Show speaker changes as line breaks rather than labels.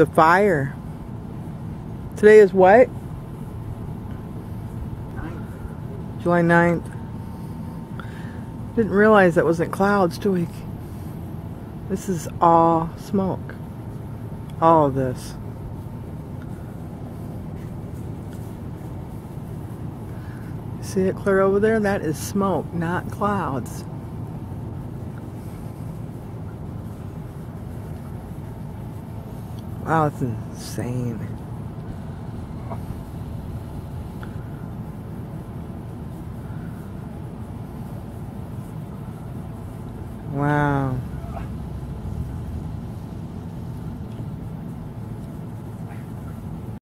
a fire. Today is what? July 9th. Didn't realize that wasn't clouds, do we? This is all smoke. All of this. See it clear over there? That is smoke, not clouds. Wow, it's insane. Wow.